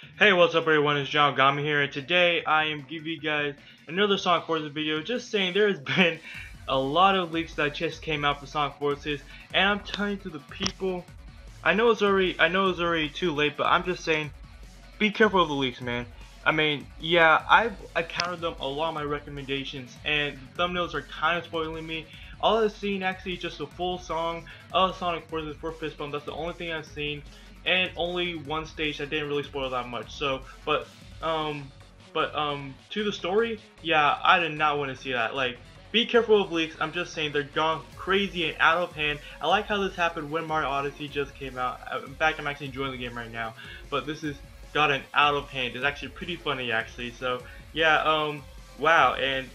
Hey, what's up everyone, it's John Oghomi here, and today I am giving you guys another Sonic Forces video, just saying there has been a lot of leaks that just came out for Sonic Forces, and I'm telling to the people, I know it's already, I know it's already too late, but I'm just saying, be careful of the leaks, man. I mean, yeah, I've accounted them a lot my recommendations, and the thumbnails are kind of spoiling me. All I've seen actually is just a full song of Sonic Forces for Fist that's the only thing I've seen and only one stage that didn't really spoil that much. So, but um, but um, to the story, yeah, I did not want to see that. Like, be careful of leaks. I'm just saying they're gone crazy and out of hand. I like how this happened when Mario Odyssey just came out. Uh, in fact, I'm actually enjoying the game right now. But this has gotten out of hand. It's actually pretty funny, actually. So, yeah, um, wow. And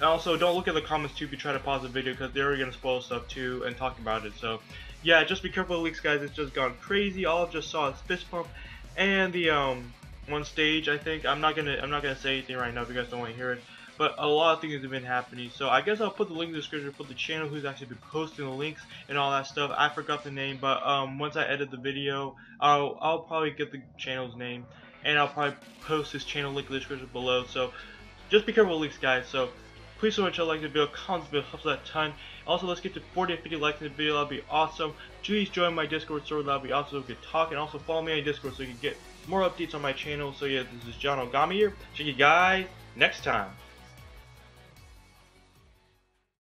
also, don't look at the comments too if you try to pause the video because they're going to spoil stuff too and talk about it. So, yeah, just be careful of leaks, guys. It's just gone crazy. All I just saw is Fist Bump and the um one stage. I think I'm not gonna I'm not gonna say anything right now if you guys don't want to hear it. But a lot of things have been happening. So I guess I'll put the link in the description for the channel who's actually been posting the links and all that stuff. I forgot the name, but um once I edit the video, I'll I'll probably get the channel's name and I'll probably post his channel link in the description below. So just be careful with leaks, guys. So Please so much I like the video, comment the video helps a ton. Also, let's get to 40 50 likes in the video, that'd be awesome. Please join my Discord server, that'll be awesome we can talk. And also follow me on Discord so you can get more updates on my channel. So yeah, this is John Oghomi here. See you guys next time.